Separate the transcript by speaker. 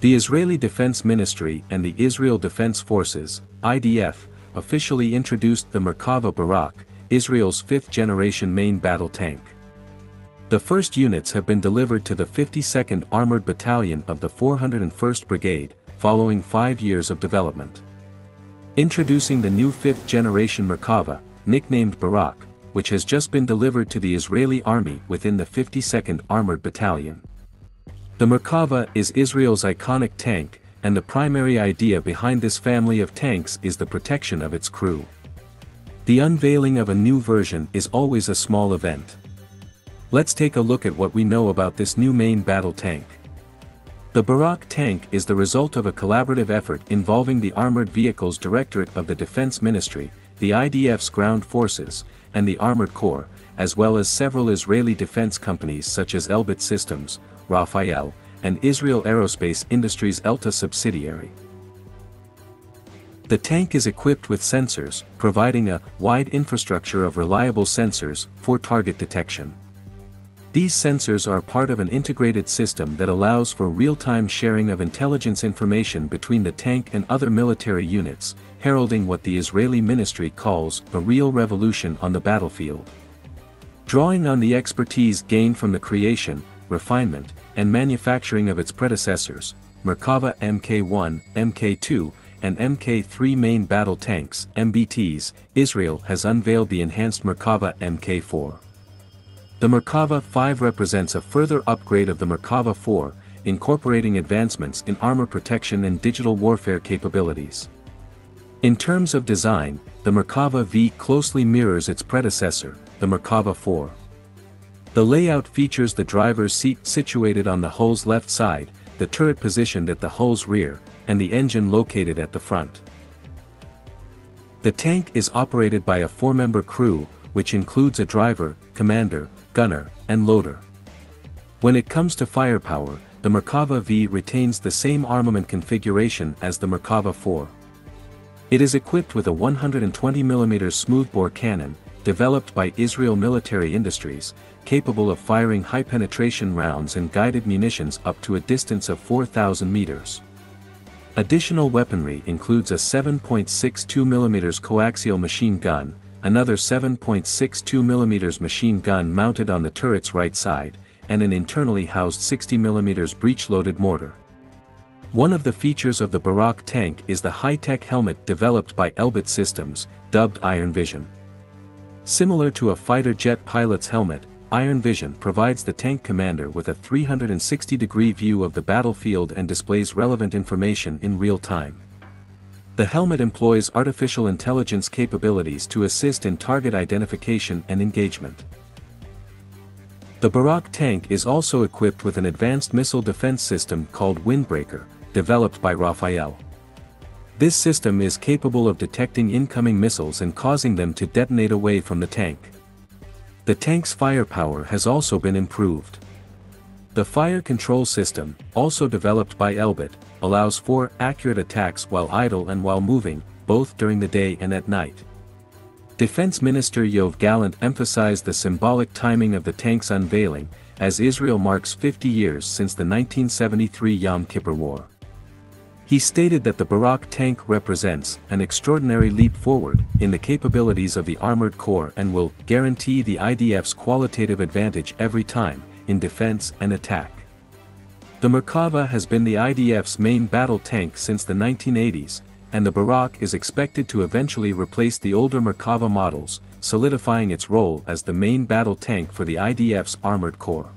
Speaker 1: The Israeli Defense Ministry and the Israel Defense Forces, IDF, officially introduced the Merkava Barak, Israel's fifth-generation main battle tank. The first units have been delivered to the 52nd Armored Battalion of the 401st Brigade, following five years of development. Introducing the new fifth-generation Merkava, nicknamed Barak, which has just been delivered to the Israeli Army within the 52nd Armored Battalion. The Merkava is Israel's iconic tank, and the primary idea behind this family of tanks is the protection of its crew. The unveiling of a new version is always a small event. Let's take a look at what we know about this new main battle tank. The Barak tank is the result of a collaborative effort involving the Armored Vehicles Directorate of the Defense Ministry, the IDF's ground forces, and the Armored Corps, as well as several Israeli defense companies such as Elbit Systems, Rafael, and Israel Aerospace Industries ELTA subsidiary. The tank is equipped with sensors, providing a wide infrastructure of reliable sensors for target detection. These sensors are part of an integrated system that allows for real-time sharing of intelligence information between the tank and other military units, heralding what the Israeli ministry calls a real revolution on the battlefield. Drawing on the expertise gained from the creation, refinement, and manufacturing of its predecessors, Merkava Mk1, Mk2, and Mk3 main battle tanks MBTs, Israel has unveiled the enhanced Merkava Mk4. The Merkava 5 represents a further upgrade of the Merkava 4, incorporating advancements in armor protection and digital warfare capabilities. In terms of design, the Merkava V closely mirrors its predecessor, the Merkava 4. The layout features the driver's seat situated on the hull's left side, the turret positioned at the hull's rear, and the engine located at the front. The tank is operated by a four-member crew, which includes a driver, commander, gunner, and loader. When it comes to firepower, the Merkava V retains the same armament configuration as the Merkava 4. It is equipped with a 120mm smoothbore cannon, developed by Israel Military Industries, capable of firing high-penetration rounds and guided munitions up to a distance of 4,000 meters. Additional weaponry includes a 7.62mm coaxial machine gun, another 7.62mm machine gun mounted on the turret's right side, and an internally housed 60mm breech-loaded mortar. One of the features of the Barak tank is the high-tech helmet developed by Elbit Systems, dubbed Iron Vision. Similar to a fighter jet pilot's helmet, Iron Vision provides the tank commander with a 360-degree view of the battlefield and displays relevant information in real time. The helmet employs artificial intelligence capabilities to assist in target identification and engagement. The Barak tank is also equipped with an advanced missile defense system called Windbreaker, developed by Rafael. This system is capable of detecting incoming missiles and causing them to detonate away from the tank. The tank's firepower has also been improved. The fire control system, also developed by Elbit, allows for accurate attacks while idle and while moving, both during the day and at night. Defense Minister Yoav Gallant emphasized the symbolic timing of the tank's unveiling, as Israel marks 50 years since the 1973 Yom Kippur War. He stated that the Barak tank represents an extraordinary leap forward in the capabilities of the armored corps and will guarantee the IDF's qualitative advantage every time, in defense and attack. The Merkava has been the IDF's main battle tank since the 1980s, and the Barak is expected to eventually replace the older Merkava models, solidifying its role as the main battle tank for the IDF's armored corps.